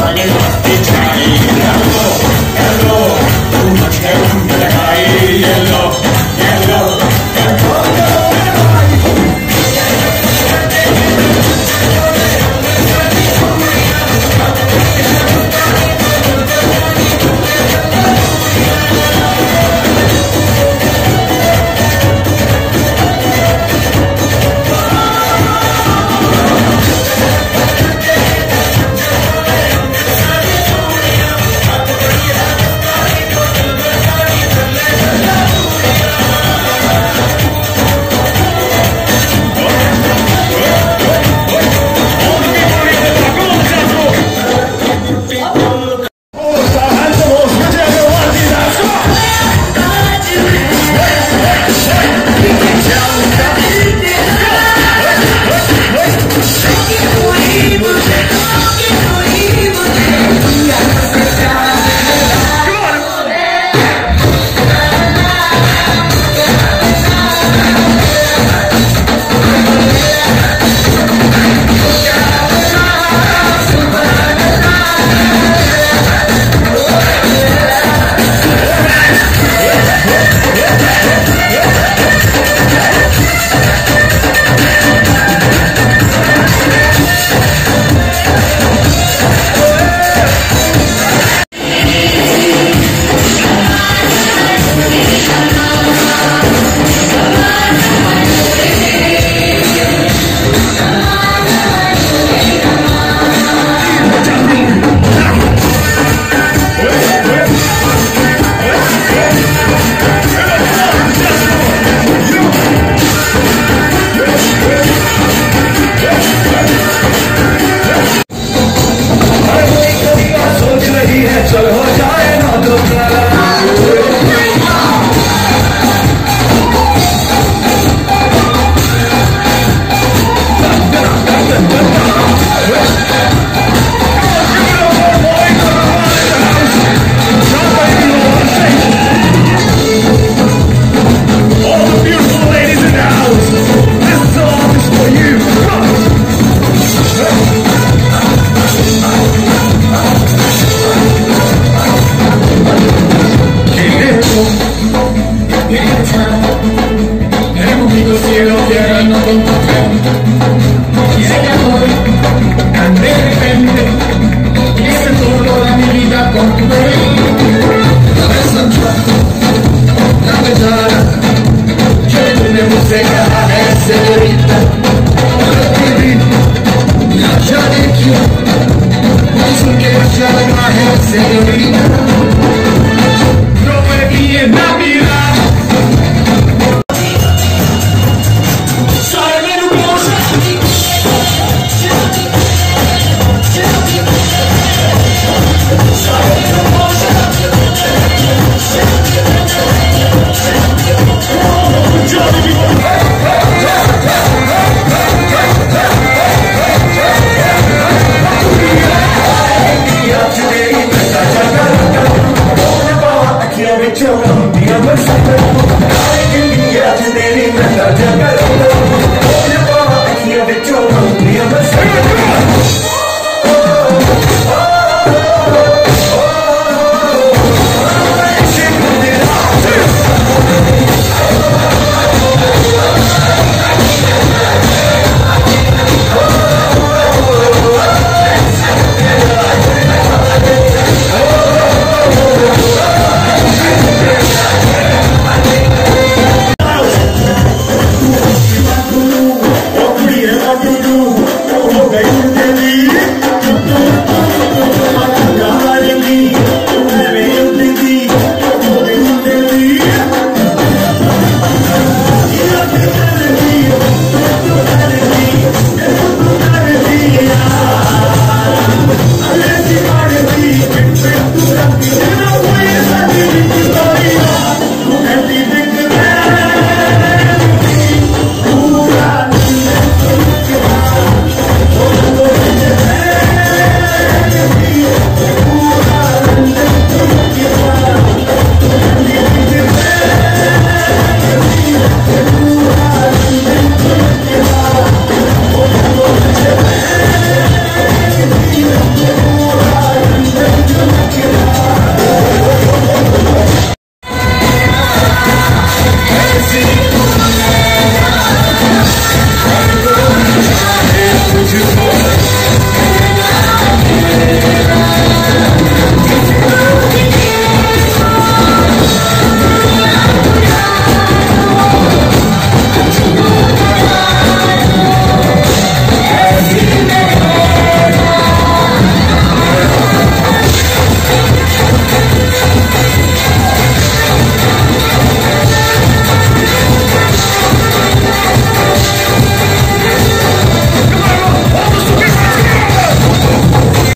Hello, hello, too much heaven, but I Andrés I'm a sucker, I'm a sucker,